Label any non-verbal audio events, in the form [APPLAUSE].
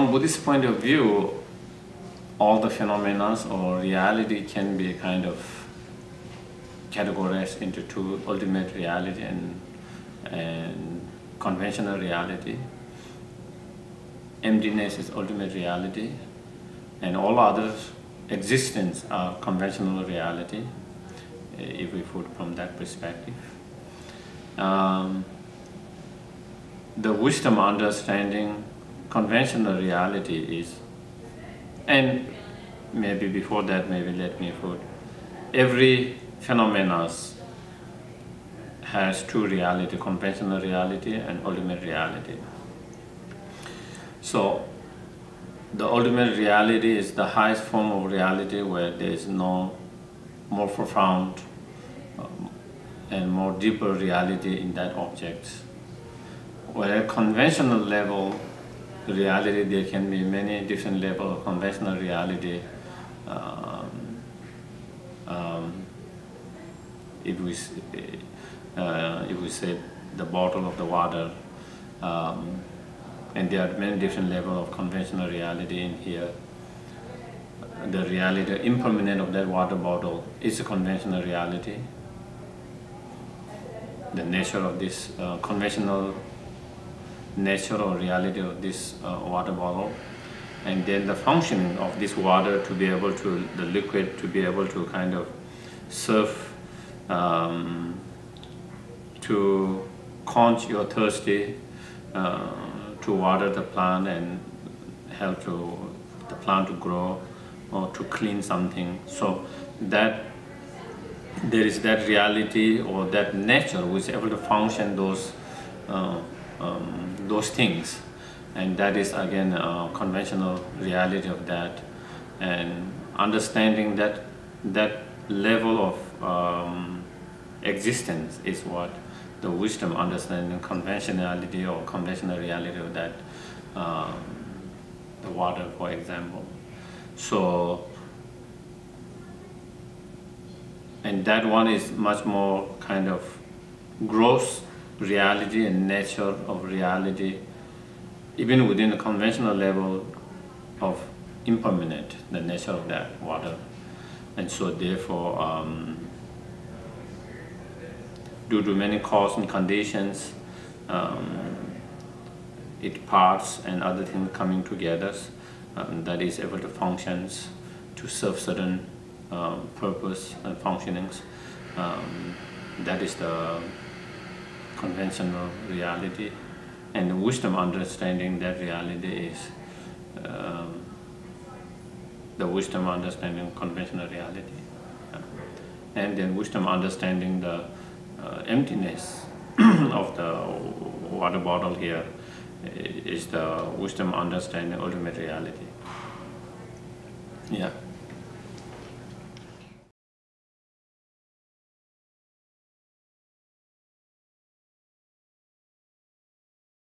Buddhist point of view, all the phenomena or reality can be kind of categorized into two ultimate reality and, and conventional reality. Emptiness is ultimate reality, and all other existence are conventional reality, if we put from that perspective. Um, the wisdom understanding conventional reality is, and maybe before that, maybe let me put, every phenomena has two reality, conventional reality and ultimate reality. So the ultimate reality is the highest form of reality where there is no more profound um, and more deeper reality in that object. Where conventional level reality, there can be many different levels of conventional reality. Um, um, if we uh, if we say the bottle of the water, um, and there are many different levels of conventional reality in here. The reality, the impermanent of that water bottle is a conventional reality. The nature of this uh, conventional nature or reality of this uh, water bottle and then the functioning of this water to be able to, the liquid to be able to kind of serve um, to quench your thirsty, uh, to water the plant and help to the plant to grow or to clean something. So that there is that reality or that nature which is able to function those uh, um, those things. And that is again a conventional reality of that. And understanding that that level of um, existence is what the wisdom understanding conventionality or conventional reality of that um, the water for example. So and that one is much more kind of gross reality and nature of reality even within the conventional level of impermanent, the nature of that water. And so therefore, um, due to many causes and conditions, um, it parts and other things coming together, um, that is able to functions to serve certain um, purpose and functionings. Um, that is the conventional reality and the wisdom understanding that reality is um, the wisdom understanding conventional reality. And then wisdom understanding the uh, emptiness [CLEARS THROAT] of the water bottle here is the wisdom understanding ultimate reality. Yeah.